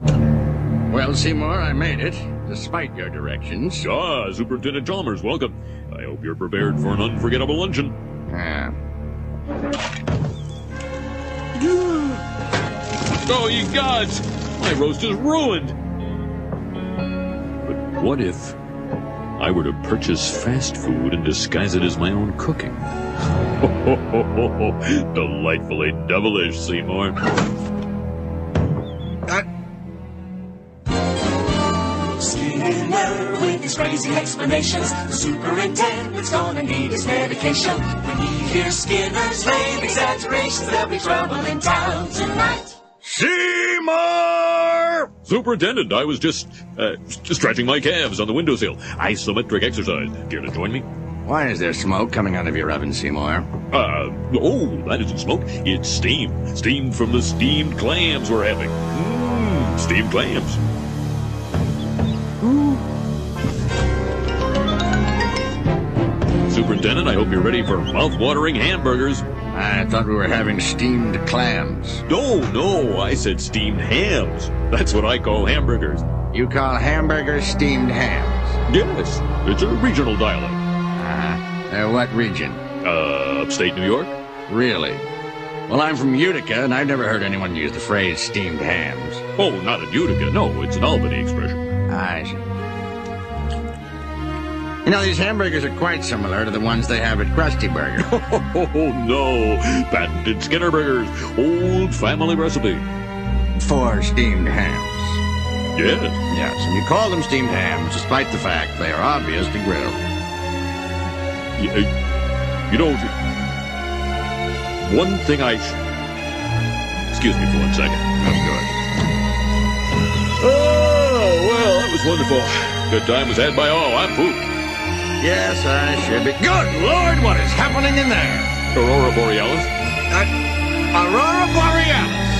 Well, Seymour, I made it, despite your directions. Ah, Superintendent Chalmers, welcome. I hope you're prepared for an unforgettable luncheon. Yeah. Oh, you gods! My roast is ruined! But what if I were to purchase fast food and disguise it as my own cooking? Delightfully devilish, Seymour. Skinner with his crazy explanations. The superintendent's gonna need his medication. When he hears Skinner's lame exaggerations, there'll be trouble in town tonight. Seymour! Superintendent, I was just, uh, stretching my calves on the windowsill. Isometric exercise. Care to join me? Why is there smoke coming out of your oven, Seymour? Uh, oh, that isn't smoke. It's steam. Steam from the steamed clams we're having. Mmm, steamed clams. Superintendent, I hope you're ready for mouth-watering hamburgers. I thought we were having steamed clams. No, no, I said steamed hams. That's what I call hamburgers. You call hamburgers steamed hams? Yes, it's a regional dialect. Uh, uh, what region? Uh, upstate New York? Really? Well, I'm from Utica, and I've never heard anyone use the phrase steamed hams. Oh, not in Utica. No, it's an Albany expression. You know, these hamburgers are quite similar to the ones they have at Krusty Burger. Oh, no. Patented Skinner Burgers. Old family recipe. For steamed hams. Yes. Yes, and you call them steamed hams despite the fact they are obviously grilled. Y- uh, You know, one thing I... Excuse me for one second. Of course. Was wonderful. Good time was had by all. I'm pooped. Yes, I should be. Good Lord, what is happening in there? Aurora Borealis. Uh, Aurora Borealis.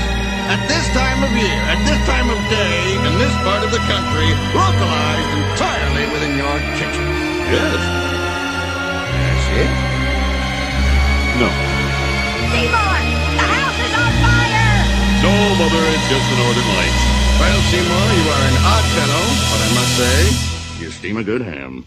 At this time of year, at this time of day, in this part of the country, localized entirely within your kitchen. Yes. That's it? No. Seymour! The house is on fire! No, Mother, it's just the Northern Lights. Well, Seymour, you are an odd fellow, but I must say, you steam a good ham.